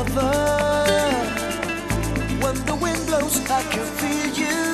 lover. When the wind blows, I can feel you.